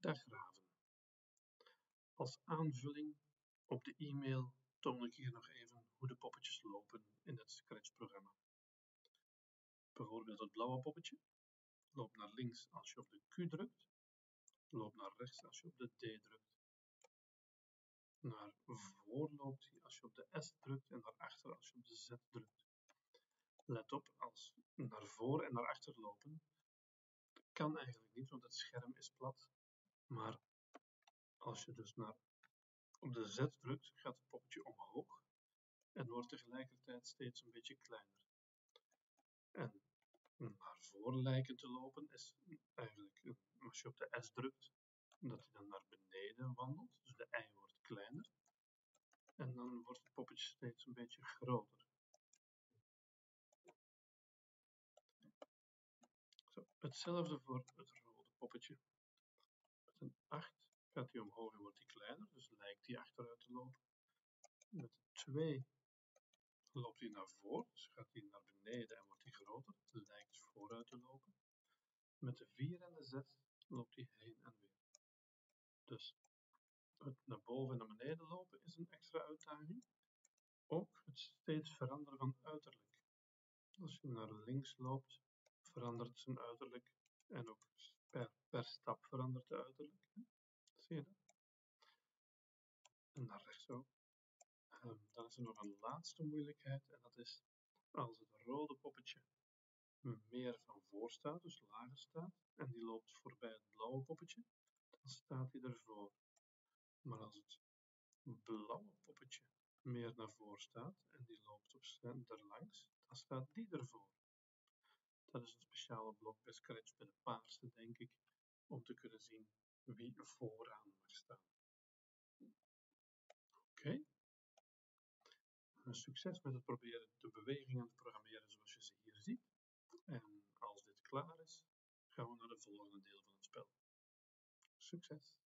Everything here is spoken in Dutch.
Dag Raven. Als aanvulling op de e-mail toon ik hier nog even hoe de poppetjes lopen in het Scratch-programma. Bijvoorbeeld het blauwe poppetje loopt naar links als je op de Q drukt, loopt naar rechts als je op de D drukt. Naar voor loopt hij als je op de S drukt en naar achter als je op de Z drukt. Let op, als naar voor en naar achter lopen, kan eigenlijk niet, want het scherm is plat. Maar als je dus naar, op de Z drukt, gaat het poppetje omhoog en wordt tegelijkertijd steeds een beetje kleiner. En naar voren lijken te lopen is eigenlijk, als je op de S drukt, dat hij dan naar beneden wandelt. Dus de I wordt kleiner. En dan wordt het poppetje steeds een beetje groter. Zo, hetzelfde voor het rode poppetje. Met een 8 gaat hij omhoog en wordt hij kleiner, dus lijkt hij achteruit te lopen. Met een 2 loopt hij naar voren, dus gaat hij naar beneden en wordt hij groter, lijkt vooruit te lopen. Met de 4 en de 6 loopt hij heen en weer. Dus het naar boven en naar beneden lopen is een extra uitdaging. Ook het steeds veranderen van uiterlijk. Als je naar links loopt, verandert zijn uiterlijk en ook per, per stap verandert de uiterlijk. En naar rechts ook. Um, dan is er nog een laatste moeilijkheid en dat is als het rode poppetje meer van voor staat, dus lager staat, en die loopt voorbij het blauwe poppetje, dan staat hij ervoor. Maar als het blauwe poppetje meer naar voren staat en die loopt op center langs, dan staat die ervoor. Dat is een speciale blok bij Scratch bij de paarse, denk ik, om te kunnen zien wie vooraan mag staan. Oké. Succes met het proberen de bewegingen te programmeren zoals je ze hier ziet. En als dit klaar is, gaan we naar het volgende deel van het spel. Succes!